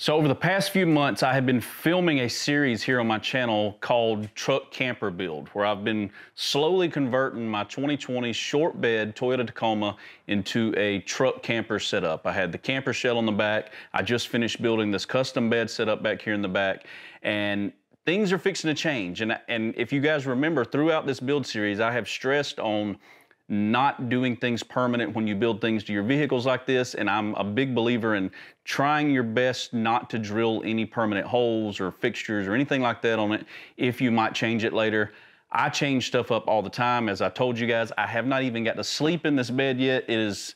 So over the past few months, I have been filming a series here on my channel called Truck Camper Build, where I've been slowly converting my 2020 short bed Toyota Tacoma into a truck camper setup. I had the camper shell on the back. I just finished building this custom bed setup back here in the back. And things are fixing to change. And, and if you guys remember, throughout this build series, I have stressed on not doing things permanent when you build things to your vehicles like this. And I'm a big believer in trying your best not to drill any permanent holes or fixtures or anything like that on it if you might change it later. I change stuff up all the time. As I told you guys, I have not even got to sleep in this bed yet. It is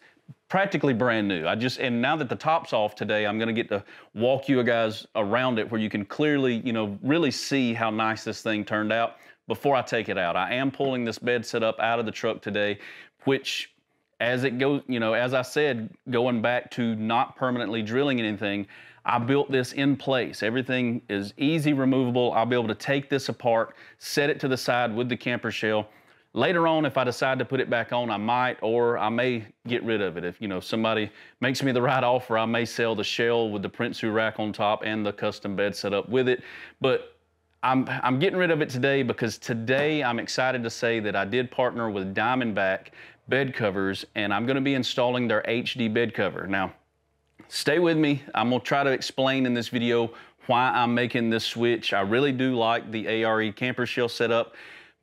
practically brand new. I just, and now that the top's off today, I'm gonna get to walk you guys around it where you can clearly, you know, really see how nice this thing turned out before I take it out. I am pulling this bed set up out of the truck today, which as it goes, you know, as I said, going back to not permanently drilling anything, I built this in place. Everything is easy removable. I'll be able to take this apart, set it to the side with the camper shell. Later on, if I decide to put it back on, I might, or I may get rid of it. If you know somebody makes me the right offer, I may sell the shell with the Prinsu rack on top and the custom bed set up with it. But I'm, I'm getting rid of it today because today I'm excited to say that I did partner with Diamondback bed covers and I'm gonna be installing their HD bed cover. Now, stay with me. I'm gonna try to explain in this video why I'm making this switch. I really do like the ARE camper shell setup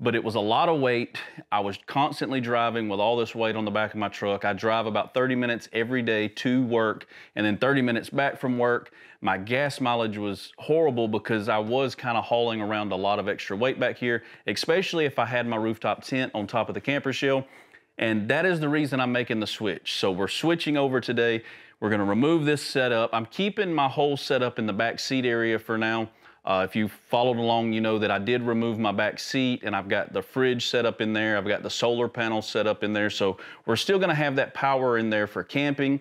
but it was a lot of weight. I was constantly driving with all this weight on the back of my truck. I drive about 30 minutes every day to work and then 30 minutes back from work. My gas mileage was horrible because I was kind of hauling around a lot of extra weight back here, especially if I had my rooftop tent on top of the camper shell. And that is the reason I'm making the switch. So we're switching over today. We're gonna remove this setup. I'm keeping my whole setup in the back seat area for now. Uh, if you followed along, you know that I did remove my back seat and I've got the fridge set up in there. I've got the solar panel set up in there. So we're still gonna have that power in there for camping.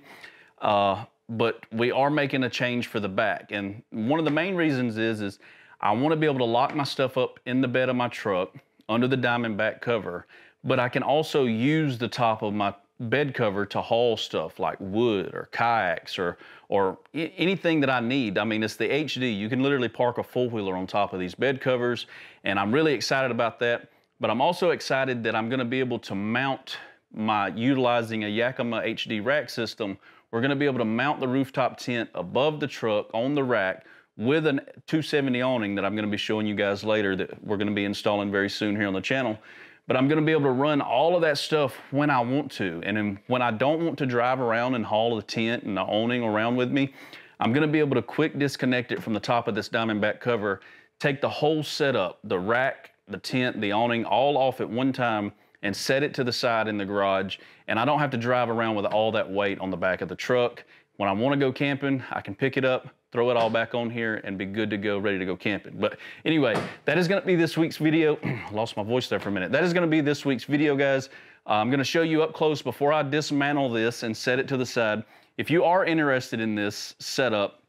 Uh, but we are making a change for the back. And one of the main reasons is, is I wanna be able to lock my stuff up in the bed of my truck under the Diamondback cover, but I can also use the top of my bed cover to haul stuff like wood or kayaks or or anything that I need. I mean, it's the HD. You can literally park a four-wheeler on top of these bed covers, and I'm really excited about that. But I'm also excited that I'm gonna be able to mount my, utilizing a Yakima HD rack system, we're gonna be able to mount the rooftop tent above the truck on the rack with a 270 awning that I'm gonna be showing you guys later that we're gonna be installing very soon here on the channel but I'm gonna be able to run all of that stuff when I want to. And when I don't want to drive around and haul the tent and the awning around with me, I'm gonna be able to quick disconnect it from the top of this Diamondback cover, take the whole setup, the rack, the tent, the awning, all off at one time and set it to the side in the garage. And I don't have to drive around with all that weight on the back of the truck. When I wanna go camping, I can pick it up, throw it all back on here and be good to go, ready to go camping. But anyway, that is gonna be this week's video. Lost my voice there for a minute. That is gonna be this week's video, guys. Uh, I'm gonna show you up close before I dismantle this and set it to the side. If you are interested in this setup,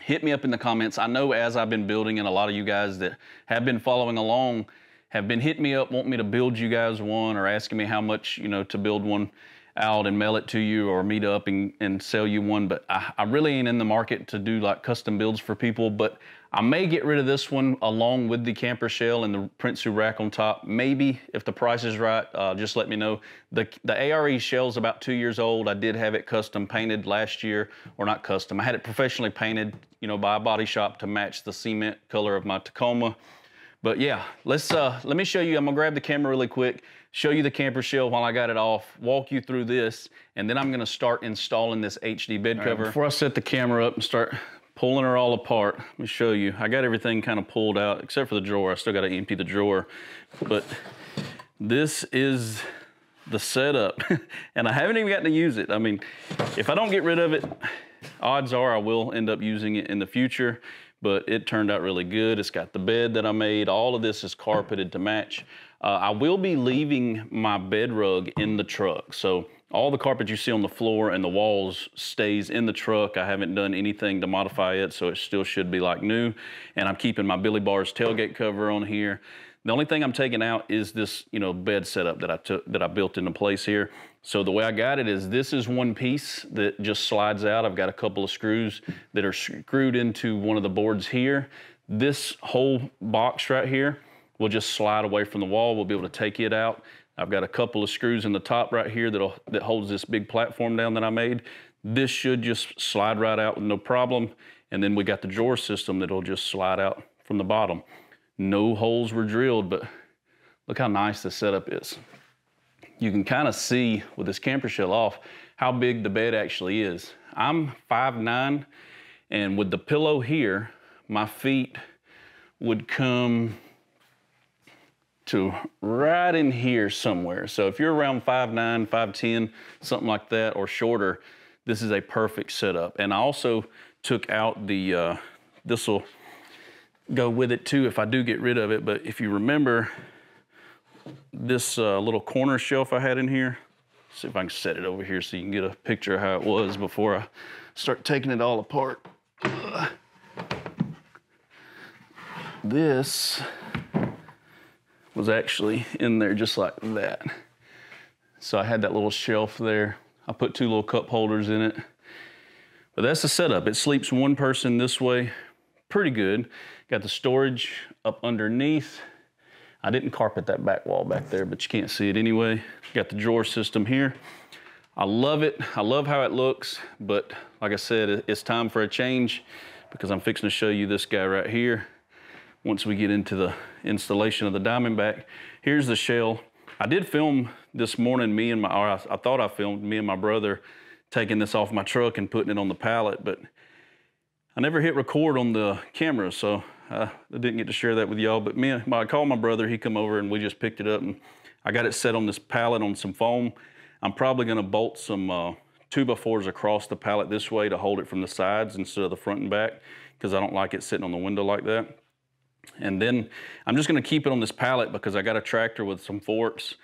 hit me up in the comments. I know as I've been building and a lot of you guys that have been following along have been hitting me up, wanting me to build you guys one or asking me how much, you know, to build one out and mail it to you or meet up and, and sell you one. But I, I really ain't in the market to do like custom builds for people. But I may get rid of this one along with the camper shell and the Prinsu rack on top. Maybe if the price is right, uh, just let me know. The, the ARE shell is about two years old. I did have it custom painted last year, or not custom. I had it professionally painted, you know, by a body shop to match the cement color of my Tacoma. But yeah, let's uh, let me show you. I'm gonna grab the camera really quick, show you the camper shell while I got it off, walk you through this, and then I'm gonna start installing this HD bed cover. Right, before I set the camera up and start pulling her all apart, let me show you. I got everything kind of pulled out except for the drawer. I still got to empty the drawer, but this is the setup, and I haven't even gotten to use it. I mean, if I don't get rid of it, odds are I will end up using it in the future but it turned out really good. It's got the bed that I made. All of this is carpeted to match. Uh, I will be leaving my bed rug in the truck. So all the carpet you see on the floor and the walls stays in the truck. I haven't done anything to modify it, so it still should be like new. And I'm keeping my Billy Bars tailgate cover on here. The only thing I'm taking out is this, you know, bed setup that I took that I built into place here. So the way I got it is this is one piece that just slides out. I've got a couple of screws that are screwed into one of the boards here. This whole box right here will just slide away from the wall. We'll be able to take it out. I've got a couple of screws in the top right here that'll, that holds this big platform down that I made. This should just slide right out with no problem. And then we got the drawer system that'll just slide out from the bottom. No holes were drilled, but look how nice the setup is. You can kind of see with this camper shell off how big the bed actually is. I'm 5'9", and with the pillow here, my feet would come to right in here somewhere. So if you're around 5'9", 5'10", something like that, or shorter, this is a perfect setup. And I also took out the, uh, this will go with it too if I do get rid of it. But if you remember this uh, little corner shelf I had in here, see if I can set it over here so you can get a picture of how it was before I start taking it all apart. This was actually in there just like that. So I had that little shelf there. I put two little cup holders in it. But that's the setup. It sleeps one person this way, pretty good. Got the storage up underneath. I didn't carpet that back wall back there, but you can't see it anyway. Got the drawer system here. I love it. I love how it looks, but like I said, it's time for a change because I'm fixing to show you this guy right here. Once we get into the installation of the Diamondback, here's the shell. I did film this morning, me and my, I, I thought I filmed me and my brother taking this off my truck and putting it on the pallet, but I never hit record on the camera, so I didn't get to share that with y'all. But me, I called my brother, he come over and we just picked it up and I got it set on this pallet on some foam. I'm probably gonna bolt some uh, two by fours across the pallet this way to hold it from the sides instead of the front and back because I don't like it sitting on the window like that. And then I'm just gonna keep it on this pallet because I got a tractor with some forks.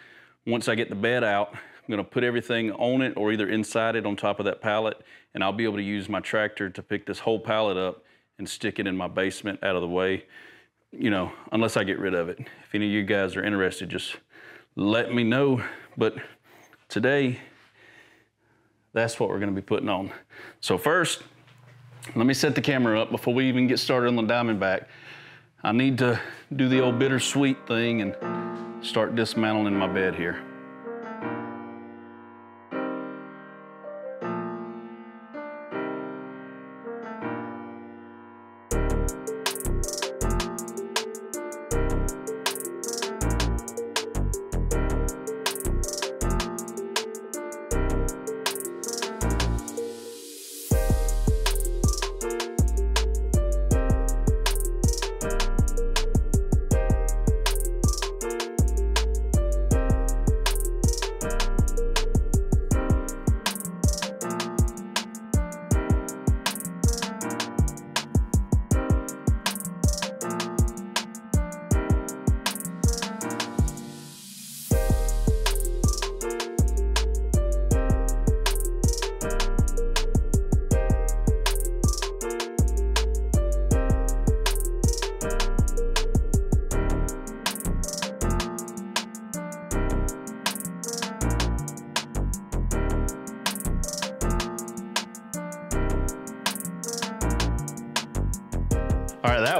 Once I get the bed out, I'm gonna put everything on it or either inside it on top of that pallet and I'll be able to use my tractor to pick this whole pallet up and stick it in my basement out of the way, you know, unless I get rid of it. If any of you guys are interested, just let me know. But today, that's what we're gonna be putting on. So first, let me set the camera up before we even get started on the Diamondback. I need to do the old bittersweet thing and start dismantling my bed here.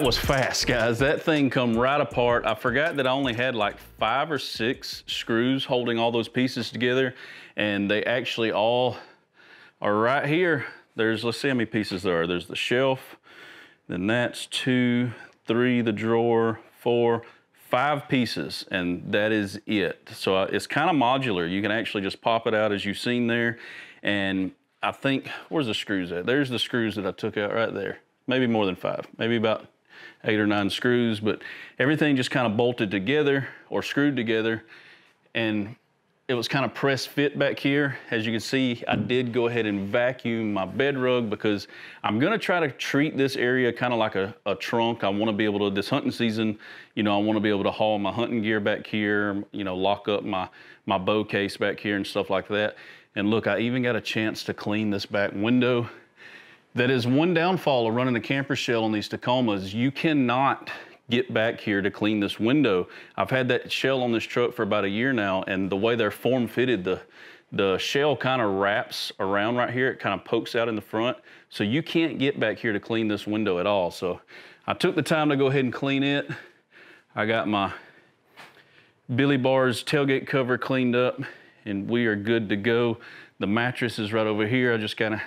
Was fast, guys. That thing come right apart. I forgot that I only had like five or six screws holding all those pieces together, and they actually all are right here. There's, let's see how many pieces there are. There's the shelf, then that's two, three, the drawer, four, five pieces, and that is it. So uh, it's kind of modular. You can actually just pop it out as you've seen there, and I think, where's the screws at? There's the screws that I took out right there maybe more than five, maybe about eight or nine screws, but everything just kind of bolted together or screwed together. And it was kind of press fit back here. As you can see, I did go ahead and vacuum my bed rug because I'm gonna try to treat this area kind of like a, a trunk. I wanna be able to, this hunting season, you know, I wanna be able to haul my hunting gear back here, you know, lock up my, my bow case back here and stuff like that. And look, I even got a chance to clean this back window that is one downfall of running the camper shell on these Tacomas. You cannot get back here to clean this window. I've had that shell on this truck for about a year now, and the way they're form fitted, the the shell kind of wraps around right here. It kind of pokes out in the front. So you can't get back here to clean this window at all. So I took the time to go ahead and clean it. I got my Billy Bar's tailgate cover cleaned up and we are good to go. The mattress is right over here. I just kind of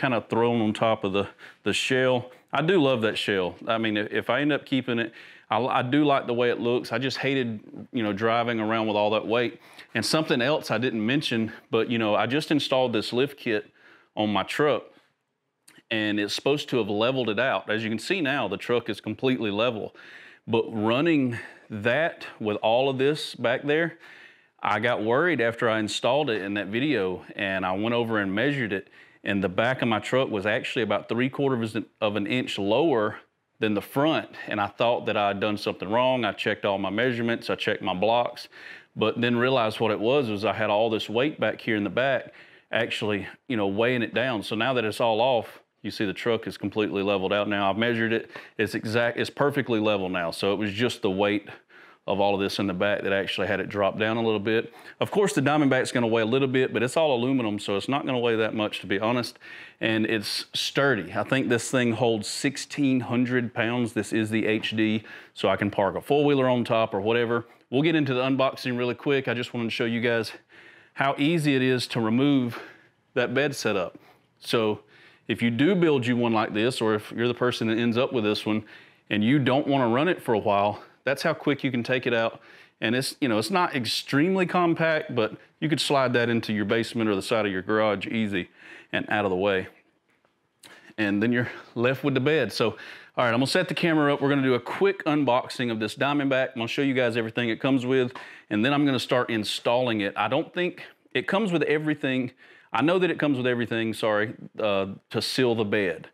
kind of thrown on top of the, the shell. I do love that shell. I mean, if I end up keeping it, I, I, do like the way it looks. I just hated, you know, driving around with all that weight. And something else I didn't mention, but you know, I just installed this lift kit on my truck and it's supposed to have leveled it out. As you can see now, the truck is completely level. But running that with all of this back there, I got worried after I installed it in that video and I went over and measured it and the back of my truck was actually about three quarters of an inch lower than the front. And I thought that I had done something wrong. I checked all my measurements, I checked my blocks, but then realized what it was was I had all this weight back here in the back actually, you know, weighing it down. So now that it's all off, you see the truck is completely leveled out now. I've measured it. It's exact, it's perfectly level now. So it was just the weight of all of this in the back that actually had it drop down a little bit. Of course, the Diamondback's gonna weigh a little bit, but it's all aluminum, so it's not gonna weigh that much to be honest. And it's sturdy. I think this thing holds 1,600 pounds. This is the HD, so I can park a four-wheeler on top or whatever. We'll get into the unboxing really quick. I just wanted to show you guys how easy it is to remove that bed setup. So if you do build you one like this, or if you're the person that ends up with this one, and you don't wanna run it for a while, that's how quick you can take it out. And it's, you know, it's not extremely compact, but you could slide that into your basement or the side of your garage easy and out of the way. And then you're left with the bed. So, all right, I'm gonna set the camera up. We're gonna do a quick unboxing of this Diamondback. I'm gonna show you guys everything it comes with, and then I'm gonna start installing it. I don't think it comes with everything. I know that it comes with everything, sorry, uh, to seal the bed.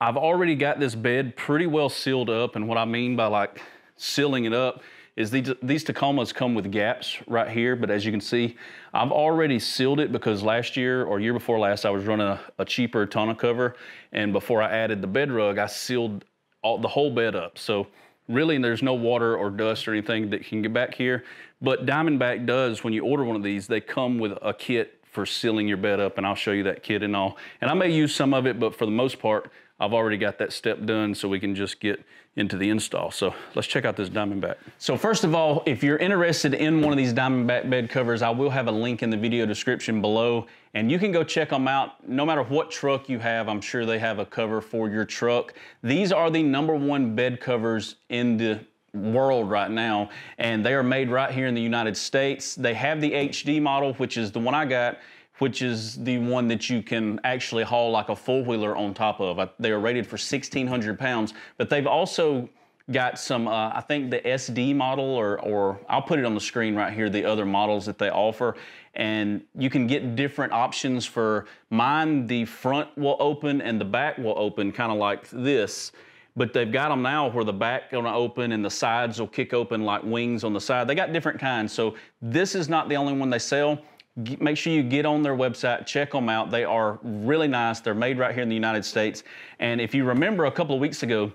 I've already got this bed pretty well sealed up, and what I mean by like sealing it up is these, these Tacomas come with gaps right here, but as you can see, I've already sealed it because last year or year before last, I was running a, a cheaper tonneau cover, and before I added the bed rug, I sealed all, the whole bed up. So really there's no water or dust or anything that can get back here, but Diamondback does, when you order one of these, they come with a kit for sealing your bed up, and I'll show you that kit and all. And I may use some of it, but for the most part, I've already got that step done so we can just get into the install. So let's check out this Diamondback. So first of all, if you're interested in one of these Diamondback bed covers, I will have a link in the video description below and you can go check them out. No matter what truck you have, I'm sure they have a cover for your truck. These are the number one bed covers in the world right now and they are made right here in the United States. They have the HD model, which is the one I got which is the one that you can actually haul like a four-wheeler on top of. They are rated for 1,600 pounds, but they've also got some, uh, I think the SD model, or, or I'll put it on the screen right here, the other models that they offer. And you can get different options for mine. The front will open and the back will open kind of like this. But they've got them now where the back gonna open and the sides will kick open like wings on the side. They got different kinds. So this is not the only one they sell make sure you get on their website, check them out. They are really nice. They're made right here in the United States. And if you remember a couple of weeks ago,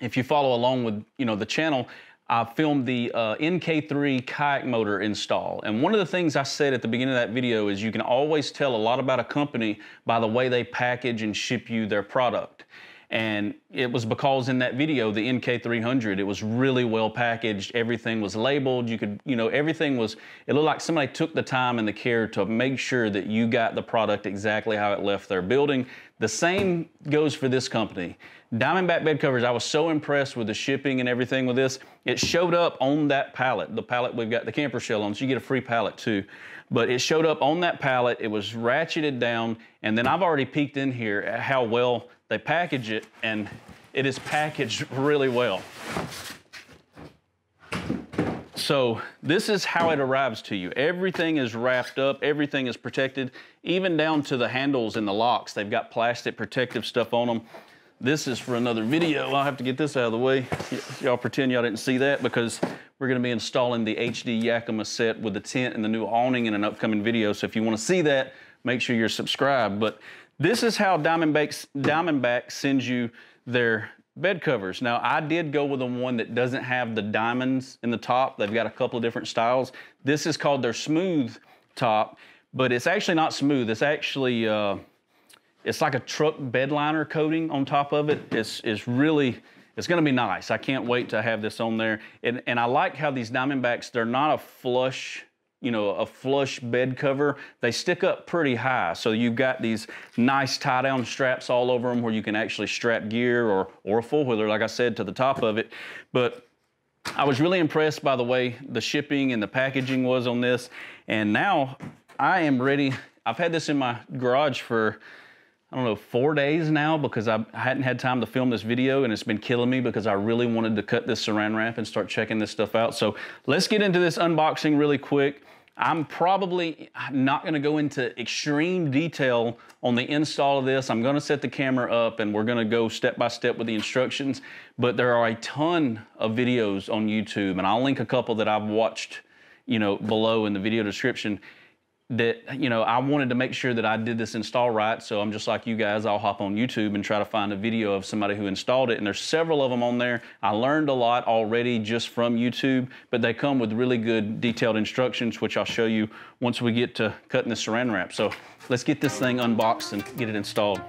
if you follow along with you know the channel, I filmed the uh, NK3 kayak motor install. And one of the things I said at the beginning of that video is you can always tell a lot about a company by the way they package and ship you their product. And it was because in that video, the NK300, it was really well packaged. Everything was labeled. You could, you know, everything was, it looked like somebody took the time and the care to make sure that you got the product exactly how it left their building. The same goes for this company. Diamondback bed covers, I was so impressed with the shipping and everything with this. It showed up on that pallet, the pallet we've got the camper shell on, so you get a free pallet too. But it showed up on that pallet, it was ratcheted down, and then I've already peeked in here at how well they package it and it is packaged really well. So this is how it arrives to you. Everything is wrapped up, everything is protected, even down to the handles and the locks. They've got plastic protective stuff on them. This is for another video. I'll have to get this out of the way. Y'all pretend y'all didn't see that because we're gonna be installing the HD Yakima set with the tent and the new awning in an upcoming video. So if you wanna see that, make sure you're subscribed. But this is how Diamondback, Diamondback sends you their bed covers. Now, I did go with the one that doesn't have the diamonds in the top. They've got a couple of different styles. This is called their smooth top, but it's actually not smooth. It's actually, uh, it's like a truck bed liner coating on top of it. It's, it's really, it's gonna be nice. I can't wait to have this on there. And, and I like how these Diamondbacks, they're not a flush, you know, a flush bed cover. They stick up pretty high. So you've got these nice tie down straps all over them where you can actually strap gear or, or a full wheeler, like I said, to the top of it. But I was really impressed by the way the shipping and the packaging was on this. And now I am ready. I've had this in my garage for, I don't know, four days now because I hadn't had time to film this video and it's been killing me because I really wanted to cut this saran wrap and start checking this stuff out. So let's get into this unboxing really quick. I'm probably not gonna go into extreme detail on the install of this. I'm gonna set the camera up and we're gonna go step by step with the instructions, but there are a ton of videos on YouTube and I'll link a couple that I've watched you know, below in the video description that you know I wanted to make sure that I did this install right. So I'm just like you guys I'll hop on YouTube and try to find a video of somebody who installed it. And there's several of them on there. I learned a lot already just from YouTube but they come with really good detailed instructions which I'll show you once we get to cutting the saran wrap. So let's get this thing unboxed and get it installed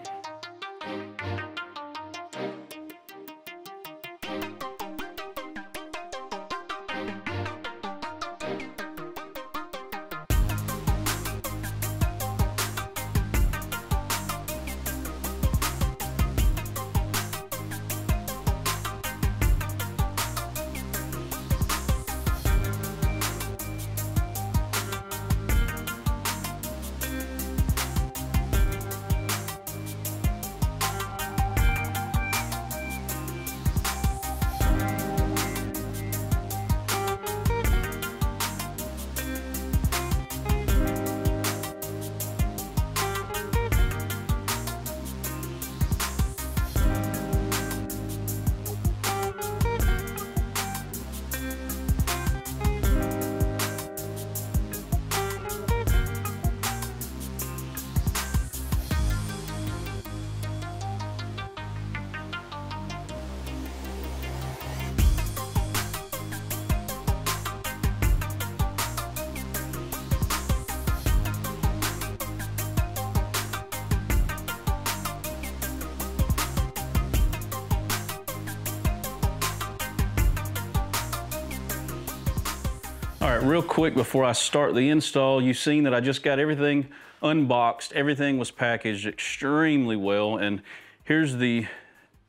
right, real quick before I start the install, you've seen that I just got everything unboxed. Everything was packaged extremely well. And here's the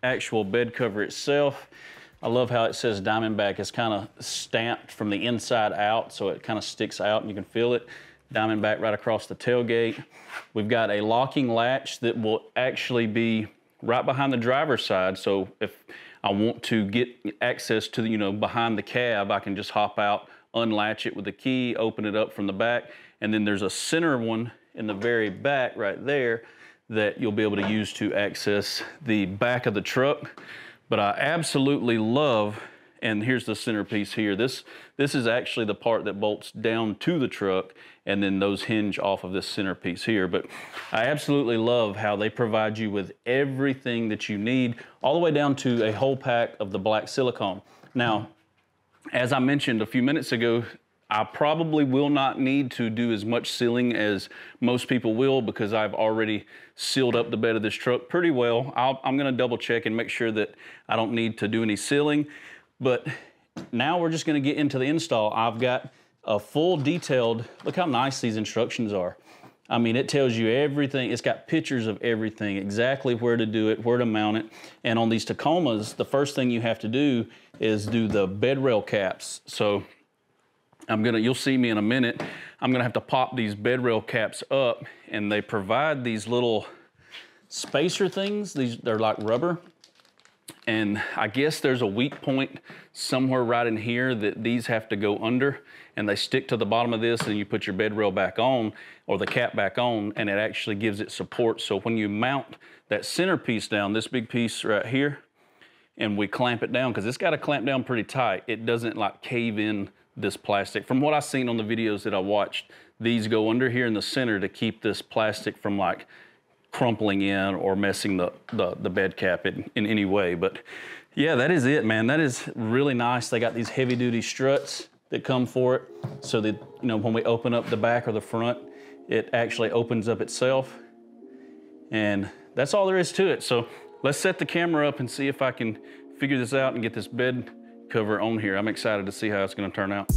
actual bed cover itself. I love how it says Diamondback. It's kind of stamped from the inside out, so it kind of sticks out and you can feel it. Diamondback right across the tailgate. We've got a locking latch that will actually be right behind the driver's side. So if I want to get access to the, you know, behind the cab, I can just hop out unlatch it with the key, open it up from the back, and then there's a center one in the very back right there that you'll be able to use to access the back of the truck. But I absolutely love, and here's the centerpiece here. This, this is actually the part that bolts down to the truck and then those hinge off of this centerpiece here. But I absolutely love how they provide you with everything that you need, all the way down to a whole pack of the black silicone. Now, as I mentioned a few minutes ago, I probably will not need to do as much sealing as most people will because I've already sealed up the bed of this truck pretty well. i am gonna double check and make sure that I don't need to do any sealing. But now we're just gonna get into the install. I've got a full detailed, look how nice these instructions are. I mean, it tells you everything. It's got pictures of everything, exactly where to do it, where to mount it. And on these Tacomas, the first thing you have to do is do the bed rail caps. So I'm gonna, you'll see me in a minute, I'm gonna have to pop these bed rail caps up and they provide these little spacer things. These, they're like rubber. And I guess there's a weak point somewhere right in here that these have to go under and they stick to the bottom of this and you put your bed rail back on or the cap back on and it actually gives it support. So when you mount that centerpiece down, this big piece right here, and we clamp it down because it's got to clamp down pretty tight. It doesn't like cave in this plastic. From what I've seen on the videos that I watched, these go under here in the center to keep this plastic from like crumpling in or messing the, the, the bed cap in, in any way. But yeah, that is it, man. That is really nice. They got these heavy duty struts that come for it so that, you know, when we open up the back or the front, it actually opens up itself. And that's all there is to it. So let's set the camera up and see if I can figure this out and get this bed cover on here. I'm excited to see how it's gonna turn out.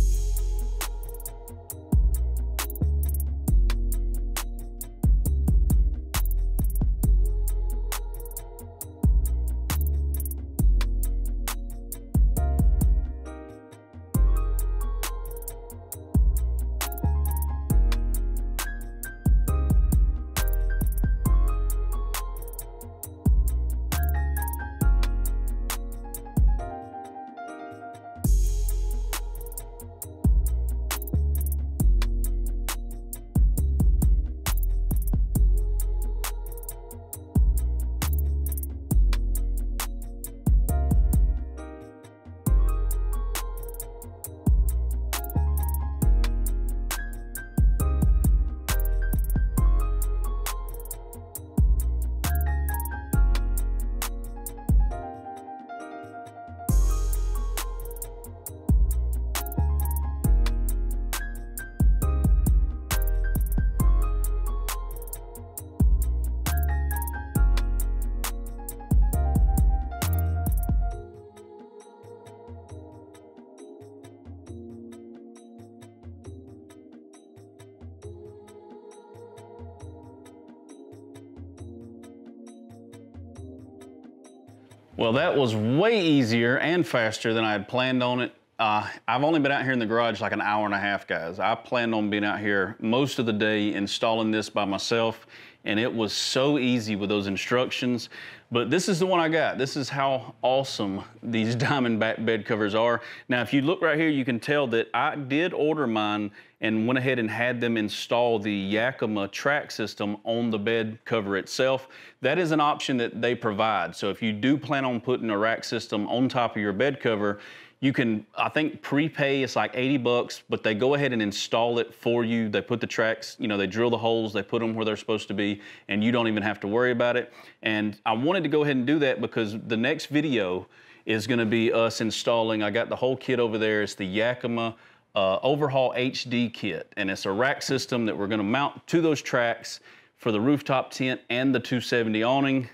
Well, that was way easier and faster than I had planned on it. Uh, I've only been out here in the garage like an hour and a half, guys. I planned on being out here most of the day installing this by myself, and it was so easy with those instructions. But this is the one I got. This is how awesome these Diamondback bed covers are. Now, if you look right here, you can tell that I did order mine and went ahead and had them install the Yakima track system on the bed cover itself. That is an option that they provide. So if you do plan on putting a rack system on top of your bed cover, you can, I think, prepay, it's like 80 bucks, but they go ahead and install it for you. They put the tracks, you know, they drill the holes, they put them where they're supposed to be, and you don't even have to worry about it. And I wanted to go ahead and do that because the next video is gonna be us installing, I got the whole kit over there. It's the Yakima uh, Overhaul HD kit, and it's a rack system that we're gonna mount to those tracks for the rooftop tent and the 270 awning.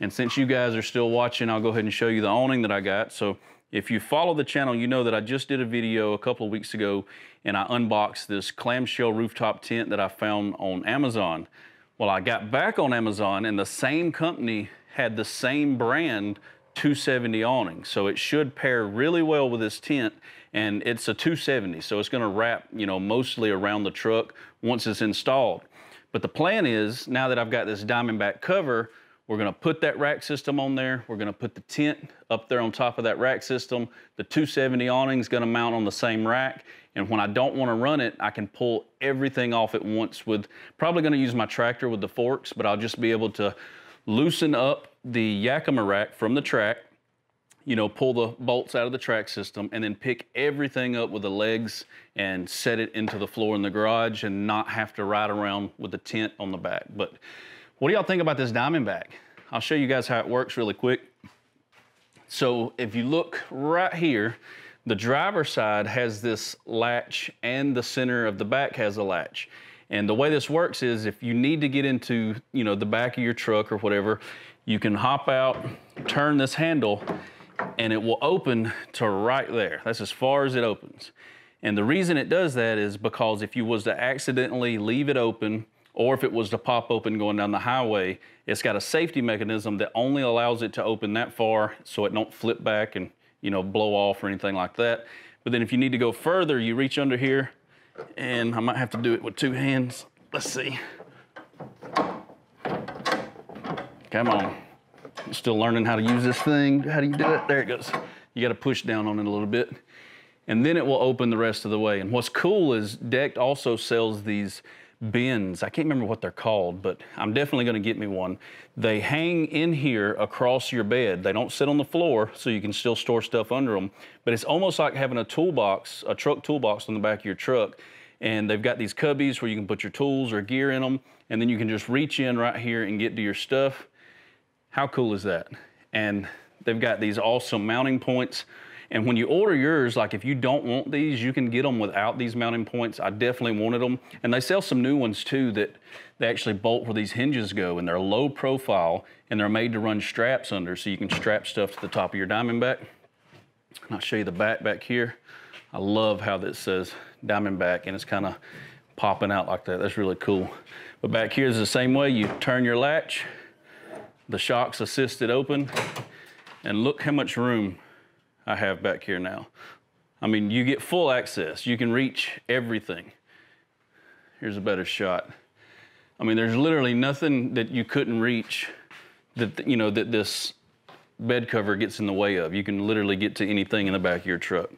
And since you guys are still watching, I'll go ahead and show you the awning that I got. So if you follow the channel, you know that I just did a video a couple of weeks ago and I unboxed this clamshell rooftop tent that I found on Amazon. Well, I got back on Amazon and the same company had the same brand 270 awning. So it should pair really well with this tent and it's a 270. So it's gonna wrap, you know, mostly around the truck once it's installed. But the plan is now that I've got this Diamondback cover, we're gonna put that rack system on there. We're gonna put the tent up there on top of that rack system. The 270 awning is gonna mount on the same rack. And when I don't wanna run it, I can pull everything off at once with, probably gonna use my tractor with the forks, but I'll just be able to loosen up the Yakima rack from the track, you know, pull the bolts out of the track system and then pick everything up with the legs and set it into the floor in the garage and not have to ride around with the tent on the back. But what do y'all think about this Diamondback? I'll show you guys how it works really quick. So if you look right here, the driver's side has this latch and the center of the back has a latch. And the way this works is if you need to get into, you know, the back of your truck or whatever, you can hop out, turn this handle, and it will open to right there. That's as far as it opens. And the reason it does that is because if you was to accidentally leave it open or if it was to pop open going down the highway, it's got a safety mechanism that only allows it to open that far so it don't flip back and you know blow off or anything like that. But then if you need to go further, you reach under here and I might have to do it with two hands. Let's see. Come on. I'm still learning how to use this thing. How do you do it? There it goes. You got to push down on it a little bit. And then it will open the rest of the way. And what's cool is Decked also sells these bins. I can't remember what they're called, but I'm definitely gonna get me one. They hang in here across your bed. They don't sit on the floor, so you can still store stuff under them. But it's almost like having a toolbox, a truck toolbox on the back of your truck. And they've got these cubbies where you can put your tools or gear in them, and then you can just reach in right here and get to your stuff. How cool is that? And they've got these awesome mounting points And when you order yours, like if you don't want these, you can get them without these mounting points. I definitely wanted them. And they sell some new ones too that they actually bolt where these hinges go and they're low profile and they're made to run straps under so you can strap stuff to the top of your Diamondback. And I'll show you the back back here. I love how this says Diamondback and it's kind of popping out like that. That's really cool. But back here is the same way. You turn your latch, the shock's assisted open, and look how much room I have back here now. I mean, you get full access. You can reach everything. Here's a better shot. I mean, there's literally nothing that you couldn't reach that, you know, that this bed cover gets in the way of. You can literally get to anything in the back of your truck.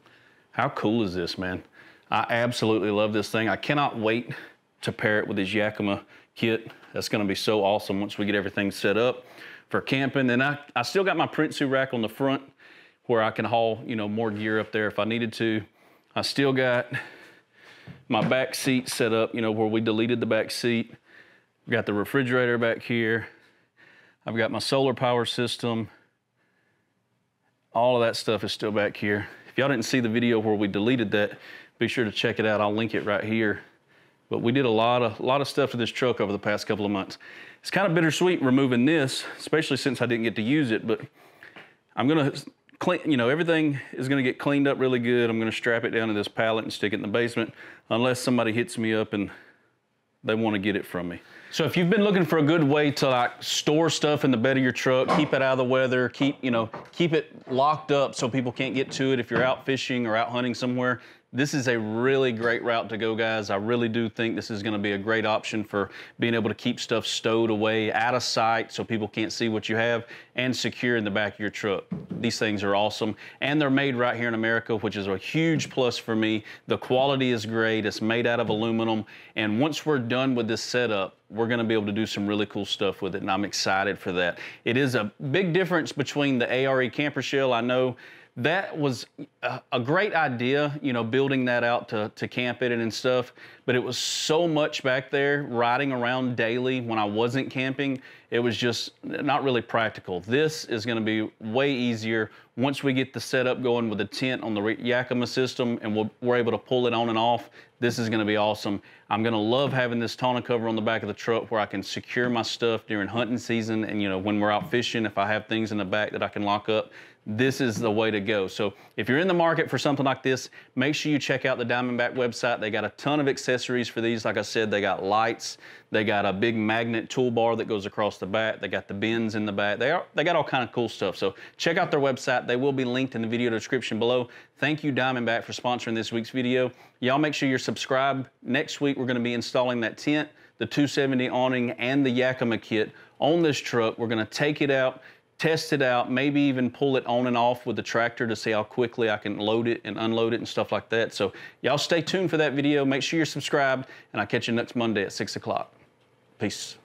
How cool is this, man? I absolutely love this thing. I cannot wait to pair it with this Yakima kit. That's gonna be so awesome once we get everything set up for camping. And I, I still got my Prinsu rack on the front where I can haul, you know, more gear up there if I needed to. I still got my back seat set up, you know, where we deleted the back seat. I've got the refrigerator back here. I've got my solar power system. All of that stuff is still back here. If y'all didn't see the video where we deleted that, be sure to check it out. I'll link it right here. But we did a lot of, a lot of stuff to this truck over the past couple of months. It's kind of bittersweet removing this, especially since I didn't get to use it, but I'm gonna clean, you know, everything is gonna get cleaned up really good. I'm gonna strap it down to this pallet and stick it in the basement unless somebody hits me up and they wanna get it from me. So if you've been looking for a good way to like store stuff in the bed of your truck, keep it out of the weather, keep, you know, keep it locked up so people can't get to it if you're out fishing or out hunting somewhere, this is a really great route to go, guys. I really do think this is gonna be a great option for being able to keep stuff stowed away out of sight so people can't see what you have and secure in the back of your truck. These things are awesome. And they're made right here in America, which is a huge plus for me. The quality is great. It's made out of aluminum. And once we're done with this setup, we're gonna be able to do some really cool stuff with it, and I'm excited for that. It is a big difference between the ARE camper shell. I know that was a, a, great idea, you know, building that out to, to camp it and stuff. But it was so much back there riding around daily when I wasn't camping. It was just not really practical. This is going to be way easier once we get the setup going with the tent on the Yakima system and we we are able to pull it on and off. This is going to be awesome. I'm going to love having this tonneau cover on the back of the truck where I can secure my stuff during hunting season and, you know, when we're out fishing, if I have things in the back that I can lock up this is the way to go. So if you're in the market for something like this, make sure you check out the Diamondback website. They got a ton of accessories for these. Like I said, they got lights. They got a big magnet toolbar that goes across the back. They got the bins in the back. They are they got all kind of cool stuff. So check out their website. They will be linked in the video description below. Thank you Diamondback for sponsoring this week's video. Y'all make sure you're subscribed. Next week we're going to be installing that tent, the 270 awning, and the Yakima kit on this truck. We're going to take it out test it out, maybe even pull it on and off with the tractor to see how quickly I can load it and unload it and stuff like that. So y'all stay tuned for that video. Make sure you're subscribed and I'll catch you next Monday at six o'clock. Peace.